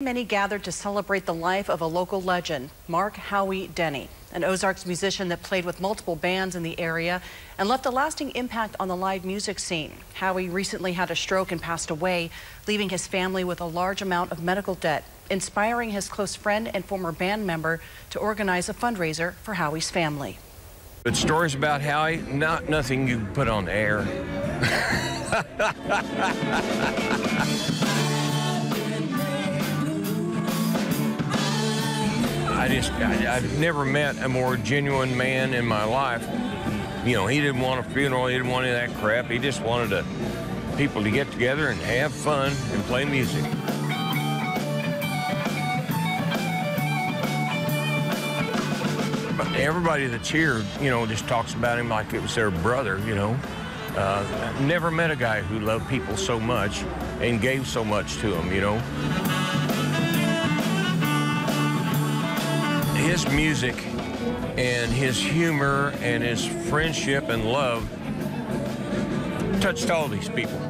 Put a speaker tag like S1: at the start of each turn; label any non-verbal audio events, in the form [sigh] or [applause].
S1: Many gathered to celebrate the life of a local legend, Mark Howie Denny, an Ozarks musician that played with multiple bands in the area and left a lasting impact on the live music scene. Howie recently had a stroke and passed away, leaving his family with a large amount of medical debt, inspiring his close friend and former band member to organize a fundraiser for Howie's family.
S2: But stories about Howie, not nothing you put on air. [laughs] I just, I, I've never met a more genuine man in my life. You know, he didn't want a funeral, he didn't want any of that crap. He just wanted to, people to get together and have fun and play music. Everybody that's here, you know, just talks about him like it was their brother, you know. Uh, never met a guy who loved people so much and gave so much to them, you know. His music and his humor and his friendship and love touched all these people.